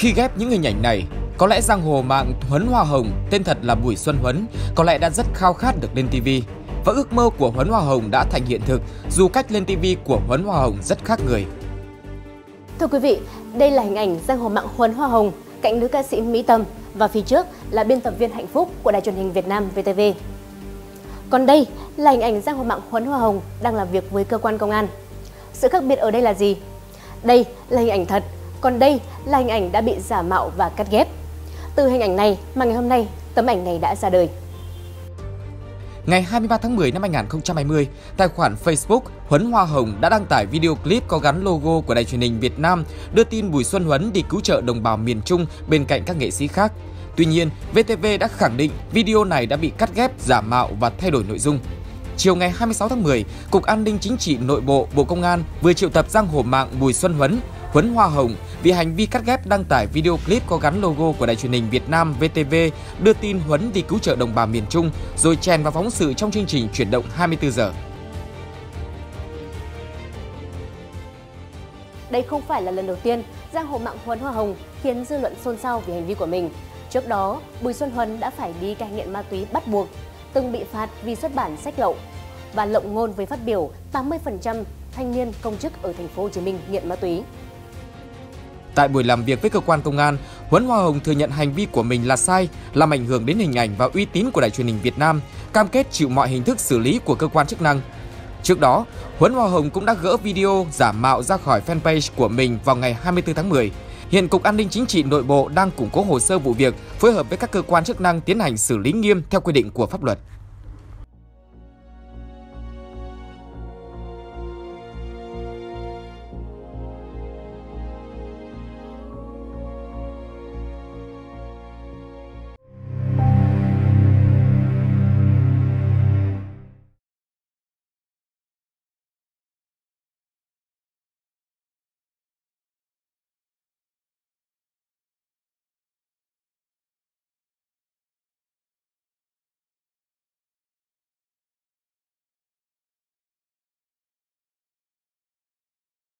Khi ghép những hình ảnh này, có lẽ giang hồ mạng Huấn Hoa Hồng, tên thật là Bùi Xuân Huấn, có lẽ đã rất khao khát được lên TV. Và ước mơ của Huấn Hoa Hồng đã thành hiện thực dù cách lên TV của Huấn Hoa Hồng rất khác người. Thưa quý vị, đây là hình ảnh giang hồ mạng Huấn Hoa Hồng cạnh nữ ca sĩ Mỹ Tâm và phía trước là biên tập viên hạnh phúc của Đài truyền hình Việt Nam VTV. Còn đây là hình ảnh giang hồ mạng Huấn Hoa Hồng đang làm việc với cơ quan công an. Sự khác biệt ở đây là gì? Đây là hình ảnh thật, còn đây là hình ảnh đã bị giả mạo và cắt ghép. Từ hình ảnh này mà ngày hôm nay tấm ảnh này đã ra đời. Ngày 23 tháng 10 năm 2020, tài khoản Facebook Huấn Hoa Hồng đã đăng tải video clip có gắn logo của Đài truyền hình Việt Nam đưa tin Bùi Xuân Huấn đi cứu trợ đồng bào miền Trung bên cạnh các nghệ sĩ khác. Tuy nhiên, VTV đã khẳng định video này đã bị cắt ghép, giả mạo và thay đổi nội dung. Chiều ngày 26 tháng 10, Cục An ninh Chính trị Nội bộ Bộ Công an vừa triệu tập giang hồ mạng Bùi Xuân Huấn, Huấn Hoa Hồng vì hành vi cắt ghép đăng tải video clip có gắn logo của Đài truyền hình Việt Nam VTV đưa tin Huấn đi cứu trợ đồng bào miền Trung rồi chèn vào phóng sự trong chương trình chuyển động 24 giờ. Đây không phải là lần đầu tiên giang hồ mạng Huấn Hoa Hồng khiến dư luận xôn xao vì hành vi của mình. Trước đó, Bùi Xuân Huấn đã phải đi cai nghiện ma túy bắt buộc, từng bị phạt vì xuất bản sách lậu và lộng ngôn với phát biểu 80% thanh niên công chức ở thành phố Hồ Chí Minh nghiện ma túy. Tại buổi làm việc với cơ quan công an, Huấn Hoa Hồng thừa nhận hành vi của mình là sai, làm ảnh hưởng đến hình ảnh và uy tín của đài truyền hình Việt Nam, cam kết chịu mọi hình thức xử lý của cơ quan chức năng. Trước đó, Huấn Hoa Hồng cũng đã gỡ video giả mạo ra khỏi fanpage của mình vào ngày 24 tháng 10. Hiện Cục An ninh Chính trị Nội bộ đang củng cố hồ sơ vụ việc, phối hợp với các cơ quan chức năng tiến hành xử lý nghiêm theo quy định của pháp luật.